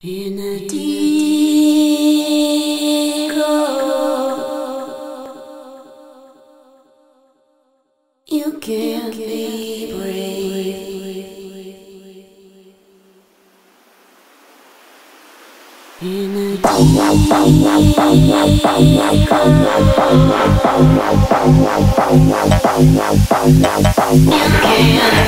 In a disco, you can't be brave. In a you can't